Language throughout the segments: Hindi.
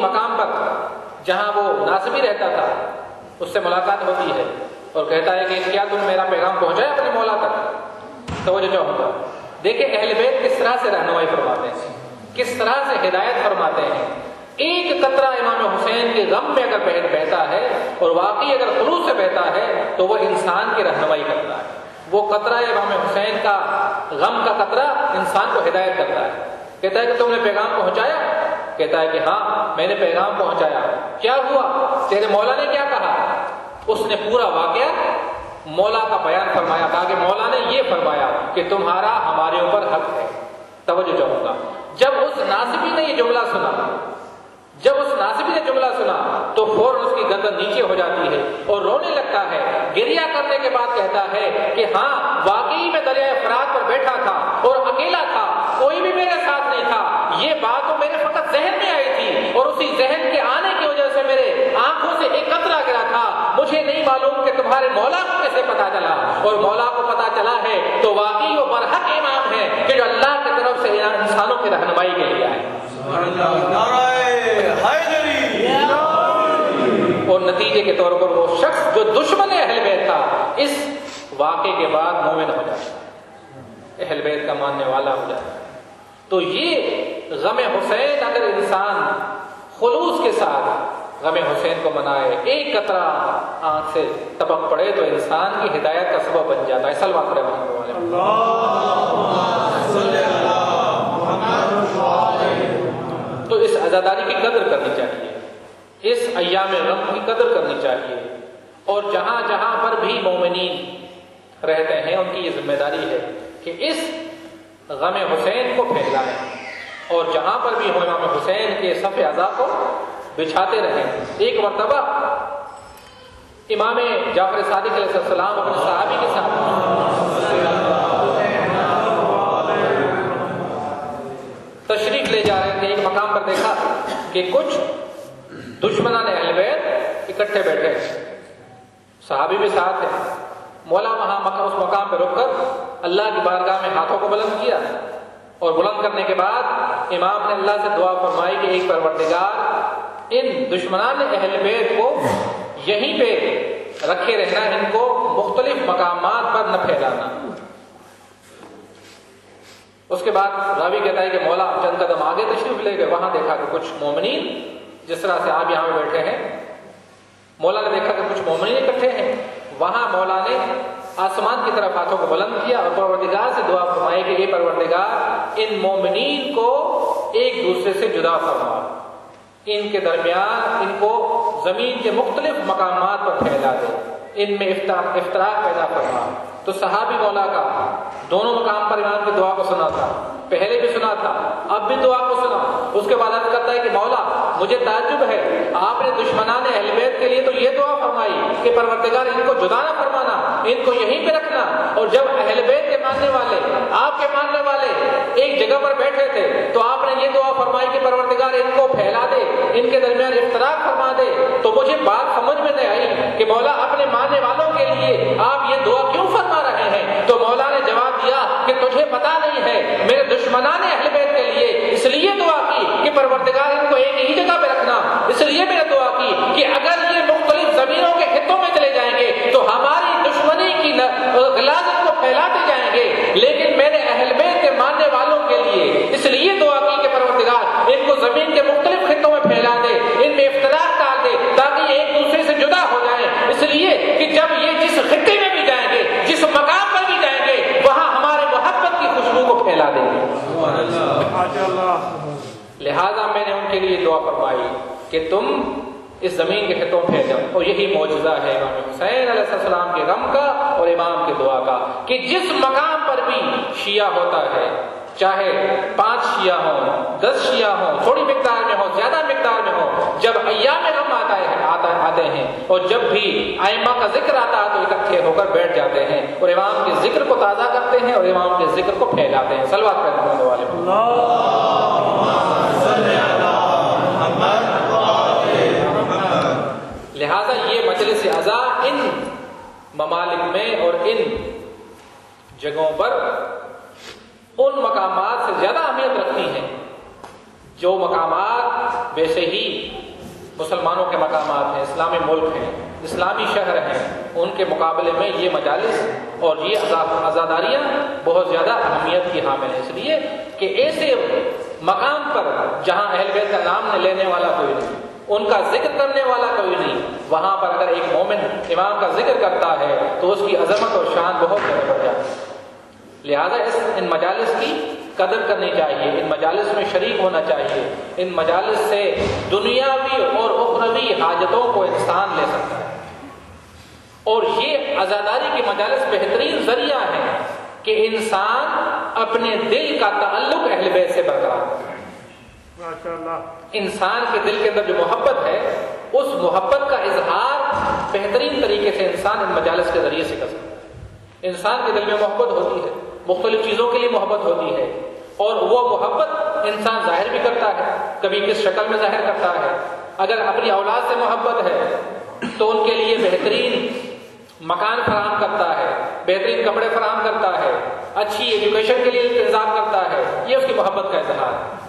मकाम पर, जहाँ वो नासबी रहता था, उससे मुलाकात होती है और कहता है कि क्या तुम मेरा पैगाम पहुँचाए अपने मौला तक? तो वो जो चाहूँगा देखिए अहलबैत किस तरह से रहनुमाई फरमाते हैं, किस तरह से हिदायत फरमाते हैं। एक कतरा इमाम हुसैन के गम में अगर बहन बहता है और वाकई अगर खलूस से बहता है तो वह इंसान की रहनुमाई करता है। वो कतरा इमाम हुसैन का गम का कतरा इंसान को हिदायत करता है। कहता है कि तुमने पैगाम पहुँचाया? कहता है कि हाँ मैंने पैगाम पहुँचाया। क्या हुआ? तेरे मौला ने क्या कहा? उसने पूरा वाक्य मौला का बयान फरमाया कहा कि मौला ने यह फरमाया कि तुम्हारा हमारे ऊपर हक है। तवज्जो चाहूँगा। जब उस नासिबी ने यह जुमला सुना, जब उस नासिबी ने जुमला सुना तो फ़ौरन उसकी गर्दन नीचे हो जाती है और रोने लगता है। गिरिया करने के बाद कहता है कि हाँ वाकई में दरिया फरात पर बैठा था और अकेला था कोई भी मेरे साथ नहीं था ये बात तो मेरे फकत जहन में आई थी और उसी जहन के आने की वजह से मेरे आँखों से एक कतरा गिरा था। मुझे नहीं मालूम कि तुम्हारे मौला को कैसे पता चला। और मौला को पता चला है तो वाकई वो बरहक इमाम है कि जो अल्लाह की तरफ़ से इंसानों की रहनुमाई के लिए आए। और नतीजे के तौर पर वो शख्स जो दुश्मन अहलबैत था इस वाक़े के बाद मोमिन हो है। अहलबैत का मानने वाला हो है। तो ये गम हुसैन अगर इंसान खलूस के साथ गम हुसैन को मनाए, एक कतरा आँख से टपक पड़े तो इंसान की हिदायत का सबब बन जाता है। सलवा करे तो इस आज़ादारी की कदर करनी चाहिए। इस अयाम गम की कदर करनी चाहिए। और जहाँ जहाँ पर भी मोमिनीन रहते हैं, उनकी ये ज़िम्मेदारी है कि इस गम हुसैन को फैलाएँ। और जहाँ पर भी हो इमाम हुसैन के सफ़ अज़ा को बिछाते रहे, एक मरतबा इमाम जाफ़र सादिक सलाम अपने साहबी के साथ। तशरीफ़ ले जा रहे थे, एक मकाम पर देखा कि कुछ दुश्मना ने अहलवैद इकट्ठे बैठे साहबी भी साथ है मौला वहाँ मका, उस मकाम पर रुककर अल्लाह की बारगाह में हाथों को बुलंद किया और बुलंद करने के बाद इमाम ने अल्लाह से दुआ फरमाई कि एक परवरदिगार इन दुश्मनान अहलबैत को यहीं पे रखे रहना, इनको मुख्तलिफ़ मकाम पर न फैलाना। उसके बाद रावी कहता है कि मौला चंद कदम आगे तशरीफ़ ले गए, वहाँ देखा कि कुछ मोमिन जिस तरह से आप यहाँ पर बैठे हैं, मौला ने देखा कि कुछ मोमिन इकट्ठे हैं, वहाँ मौला ने आसमान की तरफ़ हाथों को बुलंद किया और परवरदिगार से दुआ फरमाई कि ये परवरदिगार, इन मोमिनीन को एक दूसरे से जुदा फरमा। इनके दरमियान इनको ज़मीन के मुख्तलिफ़ मकाम पर फैला दे। इनमें इफ्तराक पैदा फरमा। तो सहाबी मौला का दोनों मकाम पर इमाम की दुआ को सुना था पहले भी सुना था, अब भी दुआ को सुना। उसके बाद अर्ज़ करता है कि, मौला, मुझे ताजुब है। आपने दुश्मनान अहलबैत के लिए तो ये दुआ फरमाई कि परवरदिगार, इनको जुदा ना फरमाना, इनको यहीं पे रखना। और जब अहलबैत के मानने वाले, आपके मानने वाले एक जगह पर बैठे थे तो आपने ये दुआ फरमाई कि परवरदिगार, इनको फैला दे। इनके दरमियान मेरे अहल बैत के लिए। इसलिए दुआ की कि परवरदिगार इनको एक ही जगह पे रखना। इसलिए मैंने दुआ की कि अगर ये मुख्तलिफ़ जमीनों के खितों में चले जाएँगे तो हमारी दुश्मनी की गलाजत को फैलाते जाएँगे। लेकिन मैंने अहलबैत के मानने वालों के लिए इसलिए दुआ की कि परवरदिगार इनको ज़मीन के मुख्तलिफ़ खितों में फैला दे इनमें इफ्तराक डाल दे ताकि ये एक दूसरे से जुदा हो जाए इसलिए कि जब ये जिस खिते में भी जाएँगे जिस मकाम पर भी जाएँगे वहाँ हमारे मोहब्बत की खुशबू को फैला देंगे लिहाजा मैंने उनके लिए दुआ फरमाई कि तुम इस ज़मीन के हितों फैल और यही मौजूदा है इमाम हुसैन सलाम के गम का और इमाम के दुआ का, कि जिस मकाम पर भी शिया होता है, चाहे पाँच शिया हो, दस शिया हो, थोड़ी मिकदार में हो, ज़्यादा मिकदार में हो, जब अय्या में गम आता है, आता आते हैं, और जब भी आयमा का ज़िक्र आता है तो इकट्ठे होकर बैठ जाते हैं, और इमाम के ज़िक्र को ताज़ा करते हैं, और इमाम के ज़िक्र को फैलाते हैं। सलवात पैदा करने वाले लिहाजा ये मजलिस अजा इन ममालिक में और इन जगहों पर उन मकाम से ज़्यादा अहमियत रखती हैं, जो मकामात वैसे ही मुसलमानों के मकाम हैं, इस्लामी मुल्क हैं, इस्लामी शहर हैं, उनके मुकाबले में ये मजालिस और ये आज़ादारियाँ बहुत ज़्यादा अहमियत की हामिल है। इसलिए कि ऐसे मकाम पर जहाँ अहलबैत का नाम लेने वाला कोई नहीं। उनका ज़िक्र करने वाला कोई नहीं। वहाँ पर अगर एक मोमिन इमाम का ज़िक्र करता है तो उसकी अजमत और शान बहुत ज़्यादा बढ़ जाती है। लिहाजा इस, इन मजालिस की कदर करनी चाहिए। इन मजालस में शरीक होना चाहिए। इन मजालस से दुनियावी और उखरवी हाजतों को इंसान ले सकता है। और ये आज़ादारी के मजालस बेहतरीन ज़रिया है कि इंसान अपने दिल का ताल्लुक अहल से बरकरार इंसान के दिल के अंदर जो मोहब्बत है, उस मोहब्बत का इजहार बेहतरीन तरीके से इंसान इन मजालस के ज़रिए से कर सकता है। इंसान के दिल में मोहब्बत होती है, मुख्तलिफ़ चीज़ों के लिए मोहब्बत होती है, और वो मोहब्बत इंसान ज़ाहिर भी करता है, कभी किस शक्ल में ज़ाहिर करता है। अगर अपनी औलाद से मोहब्बत है तो उनके लिए बेहतरीन मकान फराम करता है, बेहतरीन कपड़े फराम करता है, अच्छी एजुकेशन के लिए इंतज़ाम करता है, ये उसकी मोहब्बत का इजहार है।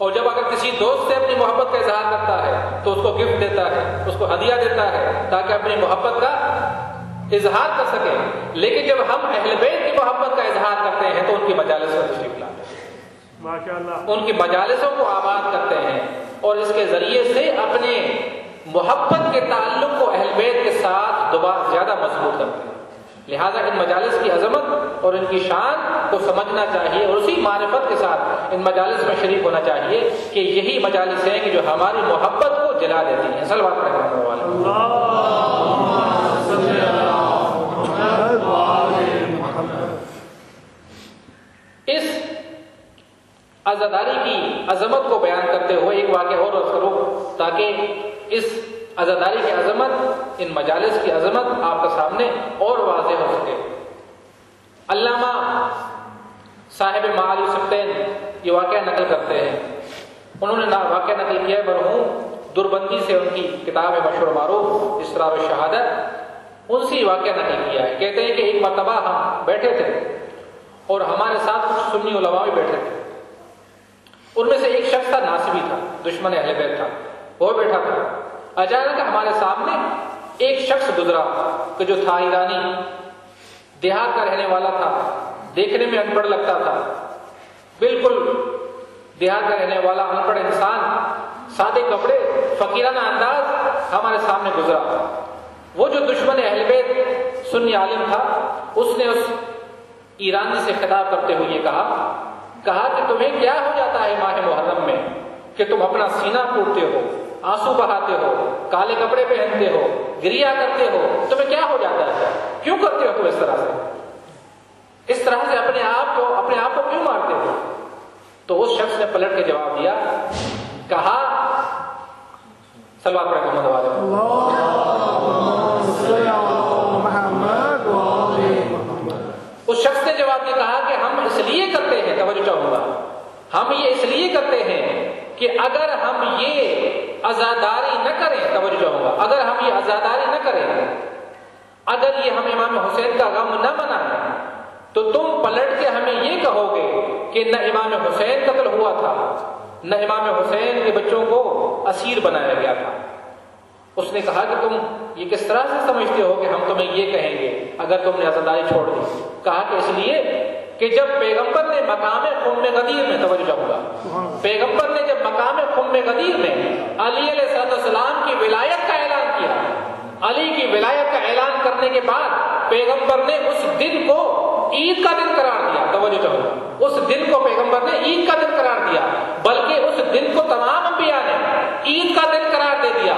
और जब अगर किसी दोस्त से अपनी मोहब्बत का इजहार करता है तो उसको गिफ्ट देता है उसको हदिया देता है ताकि अपनी मोहब्बत का इजहार कर सके। लेकिन जब हम अहलबैत की मोहब्बत का इजहार करते हैं तो उनकी मजालस पर तशरीफ़ लाते हैं। उनकी मजालसों को आबाद करते हैं और इसके ज़रिए से अपने मोहब्बत के ताल्लुक को अहलबैत के साथ दोबारा ज़्यादा मज़बूत करते हैं। लिहाजा इन मजालस की अजमत और इनकी शान को समझना चाहिए और उसी मारफत के साथ इन मजालस में शरीक होना चाहिए कि यही मजालस हैं कि जो हमारी मोहब्बत को जला देती हैं। असल बात इस आज़ादारी की अजमत को बयान करते हुए एक वाक्य और करो ताकि इस आज़ादारी की अजमत, इन मजालस की अजमत आपके सामने और वाज हो सके। अल्लामा साहिब माल ये वाक़ नकल करते हैं। उन्होंने ना वाक़ नकल किया मरहूम दुर्बंदी से उनकी किताब मशहूर मारूफ, इसरार शहादत, उनसे वाक़ नकल किया है। कहते हैं कि एक मरतबा हम बैठे थे और हमारे साथ कुछ सुन्नी उलमा भी बैठे थे। उनमें से एक शख्स था, नासिबी था, दुश्मन अहल था, वो बैठा था। अचानक हमारे सामने एक शख्स गुजरा, कि जो था ईरानी। देहात का रहने वाला था, देखने में अनपढ़ लगता था। बिल्कुल, देहात का रहने वाला अनपढ़ इंसान, सादे कपड़े, फकीराना अंदाज हमारे सामने गुजरा। वो जो दुश्मन अहलबेद सुन्नी आलिम था, उसने उस ईरानी से खिताब करते हुए कहा कहा कि तुम्हें क्या हो जाता है माह मुहर्रम में? कि तुम अपना सीना फूटते हो, आँसू बहाते हो, काले कपड़े पहनते हो गिरिया करते हो, तुम्हें क्या हो जाता है? क्यों करते हो तुम इस तरह से? इस तरह से अपने आप को, अपने आप को क्यों मारते हो? तो उस शख्स ने पलट के जवाब दिया, कहा, सलवार पढ़े मोहम्मद वाले उस शख्स ने जवाब दिया, कहा कि हम इसलिए करते हैं तवज्जो चाहूँगा। हम ये इसलिए करते हैं कि अगर हम ये आजादारी न करें तवज्जो चाहूँगा अगर हम ये आजादारी न करें अगर ये हम इमाम हुसैन का गम न मनाएँ तो तुम पलट के हमें ये कहोगे कि न इमाम हुसैन कत्ल हुआ था न इमाम हुसैन के बच्चों को असीर बनाया गया था। उसने कहा कि तुम ये किस तरह से समझते हो कि हम तुम्हें ये कहेंगे अगर तुमने आजादारी छोड़ दी? कहा कि इसलिए कि जब पैगंबर ने मकाम खुम गदीर में तवज्जो चाहूँगा पैगंबर गदीर में अली सलाम की विलायत का ऐलान किया। अली की विलायत का ऐलान करने के बाद पैगंबर ने उस दिन को ईद का दिन करार दिया। तवज्जो चाहूँगा उस दिन को पैगंबर ने ईद का दिन करार दिया, बल्कि उस दिन को तमाम अंबिया ने ईद का दिन करार दे दिया।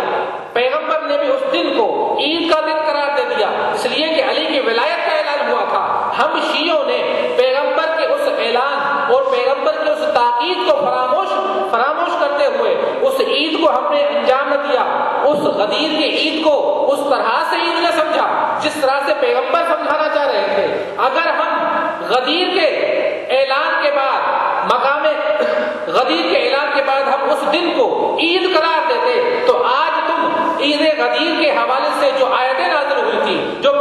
पैगंबर ने भी उस दिन को ईद का दिन करार दे दिया। इसलिए कि अली की विलायत का ऐलान हुआ था। हम शीयों ने पैगंबर के उस ऐलान और पैगंबर के उस ताकीद को फरामोश ईद को हमने अंजाम न दिया, उस गदीर की ईद को उस तरह से ईद न समझा, जिस तरह से पैगंबर समझाना चाह रहे थे। अगर हम गदीर के ऐलान के बाद, मकाम गदीर के ऐलान के बाद हम उस दिन को ईद करार देते तो आज तुम ईद गदीर के हवाले से जो आयतें नाजिल हुई थी, जो